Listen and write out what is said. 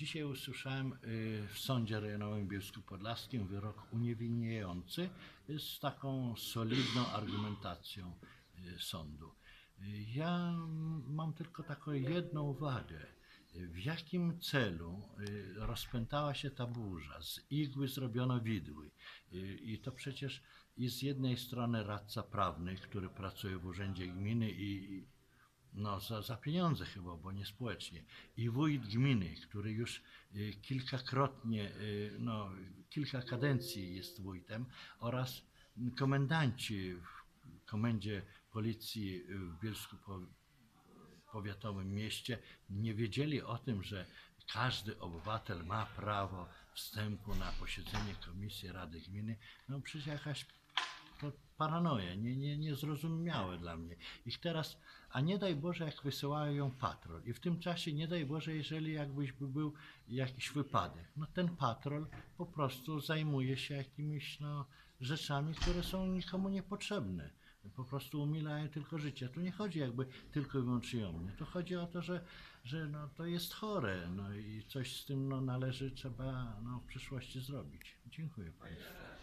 Dzisiaj usłyszałem y, w Sądzie Rejonowym Bielsku Podlaskim wyrok uniewinniający z taką solidną argumentacją y, sądu. Y, Ja mam tylko taką jedną uwagę. W jakim celu rozpętała się ta burza? Z igły zrobiono widły. I to przecież i z jednej strony radca prawny, który pracuje w Urzędzie Gminy i no, za, za pieniądze chyba, bo nie społecznie. I wójt gminy, który już y, kilkakrotnie, y, no, kilka kadencji jest wójtem, oraz komendanci w komendzie policji w Bielsku Po- Powiatowym mieście nie wiedzieli o tym, że każdy obywatel ma prawo wstępu na posiedzenie Komisji Rady Gminy. No przecież jakaś to paranoja, nie, nie, niezrozumiałe dla mnie. Ich teraz, a nie daj Boże, jak wysyłają patrol. I w tym czasie, nie daj Boże, jeżeli jakbyś by był jakiś wypadek. No ten patrol po prostu zajmuje się jakimiś no, rzeczami, które są nikomu niepotrzebne. Po prostu umilają tylko życie. Tu nie chodzi jakby tylko i wyłącznie o mnie. Tu chodzi o to, że, że no, to jest chore no, i coś z tym no, należy, trzeba no, w przyszłości zrobić. Dziękuję Państwu.